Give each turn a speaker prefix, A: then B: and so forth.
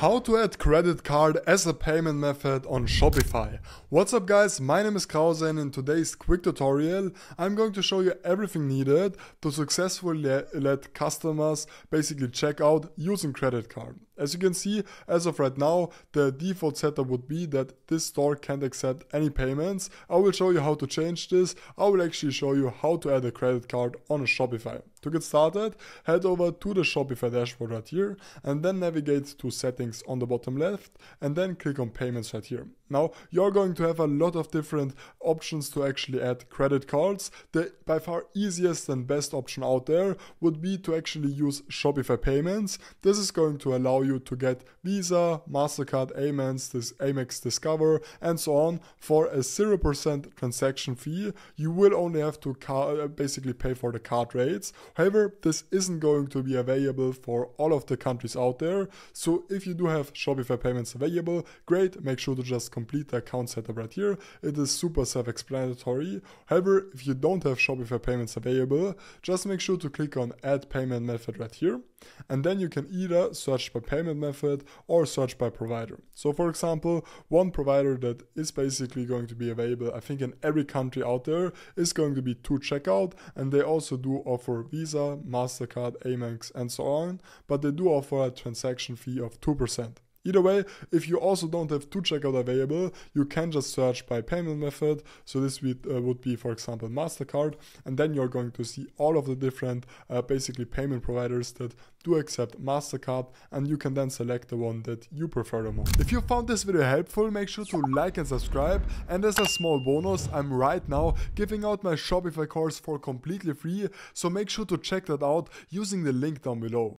A: How to add credit card as a payment method on Shopify. What's up guys, my name is Krause and in today's quick tutorial I'm going to show you everything needed to successfully let customers basically check out using credit card. As you can see, as of right now, the default setup would be that this store can't accept any payments. I will show you how to change this. I will actually show you how to add a credit card on a Shopify. To get started, head over to the Shopify dashboard right here and then navigate to settings on the bottom left and then click on payments right here. Now you're going to have a lot of different options to actually add credit cards. The by far easiest and best option out there would be to actually use Shopify payments. This is going to allow you to get Visa, MasterCard, Amex, this Amex Discover and so on for a 0% transaction fee. You will only have to basically pay for the card rates. However, this isn't going to be available for all of the countries out there. So if you do have Shopify payments available, great, make sure to just complete the account setup right here. It is super self-explanatory. However, if you don't have Shopify payments available, just make sure to click on add payment method right here. And then you can either search by payment method or search by provider. So for example, one provider that is basically going to be available, I think in every country out there is going to be 2Checkout and they also do offer Visa, MasterCard, Amex and so on, but they do offer a transaction fee of 2%. Either way, if you also don't have 2Checkout available, you can just search by payment method. So this would, uh, would be, for example, MasterCard. And then you're going to see all of the different uh, basically payment providers that do accept MasterCard. And you can then select the one that you prefer the most. If you found this video helpful, make sure to like and subscribe. And as a small bonus, I'm right now giving out my Shopify course for completely free. So make sure to check that out using the link down below.